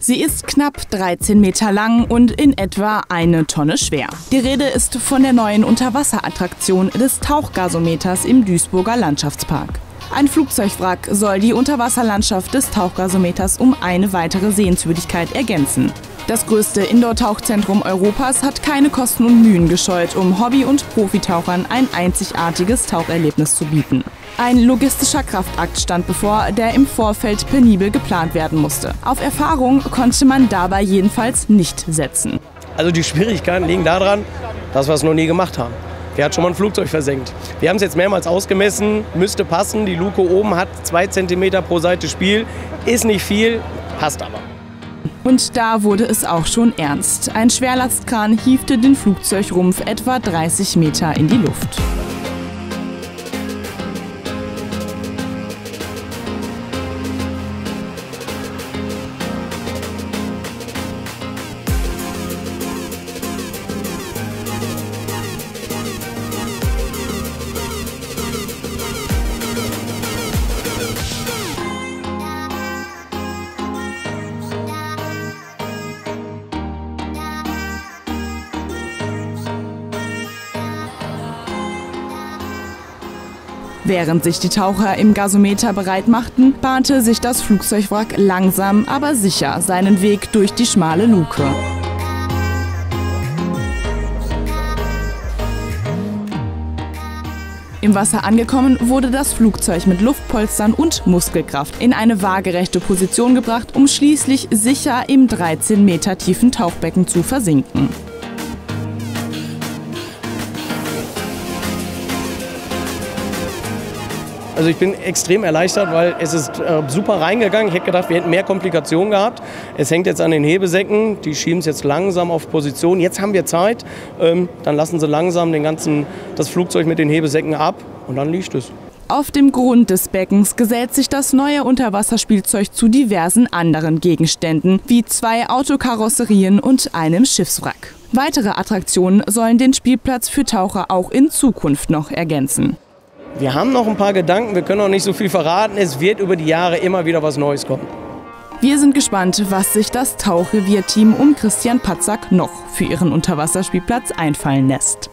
Sie ist knapp 13 Meter lang und in etwa eine Tonne schwer. Die Rede ist von der neuen Unterwasserattraktion des Tauchgasometers im Duisburger Landschaftspark. Ein Flugzeugwrack soll die Unterwasserlandschaft des Tauchgasometers um eine weitere Sehenswürdigkeit ergänzen. Das größte Indoor-Tauchzentrum Europas hat keine Kosten und Mühen gescheut, um Hobby- und Profitauchern ein einzigartiges Taucherlebnis zu bieten. Ein logistischer Kraftakt stand bevor, der im Vorfeld penibel geplant werden musste. Auf Erfahrung konnte man dabei jedenfalls nicht setzen. Also die Schwierigkeiten liegen daran, dass wir es noch nie gemacht haben. Wer hat schon mal ein Flugzeug versenkt? Wir haben es jetzt mehrmals ausgemessen, müsste passen. Die Luke oben hat zwei Zentimeter pro Seite Spiel. Ist nicht viel, passt aber. Und da wurde es auch schon ernst. Ein Schwerlastkran hiefte den Flugzeugrumpf etwa 30 Meter in die Luft. Während sich die Taucher im Gasometer bereit machten, bahnte sich das Flugzeugwrack langsam, aber sicher seinen Weg durch die schmale Luke. Im Wasser angekommen wurde das Flugzeug mit Luftpolstern und Muskelkraft in eine waagerechte Position gebracht, um schließlich sicher im 13 Meter tiefen Tauchbecken zu versinken. Also ich bin extrem erleichtert, weil es ist äh, super reingegangen. Ich hätte gedacht, wir hätten mehr Komplikationen gehabt. Es hängt jetzt an den Hebesäcken, die schieben es jetzt langsam auf Position. Jetzt haben wir Zeit, ähm, dann lassen sie langsam den ganzen, das Flugzeug mit den Hebesäcken ab und dann liegt es. Auf dem Grund des Beckens gesellt sich das neue Unterwasserspielzeug zu diversen anderen Gegenständen, wie zwei Autokarosserien und einem Schiffswrack. Weitere Attraktionen sollen den Spielplatz für Taucher auch in Zukunft noch ergänzen. Wir haben noch ein paar Gedanken, wir können noch nicht so viel verraten. Es wird über die Jahre immer wieder was Neues kommen. Wir sind gespannt, was sich das Tauchrevier-Team um Christian Patzak noch für ihren Unterwasserspielplatz einfallen lässt.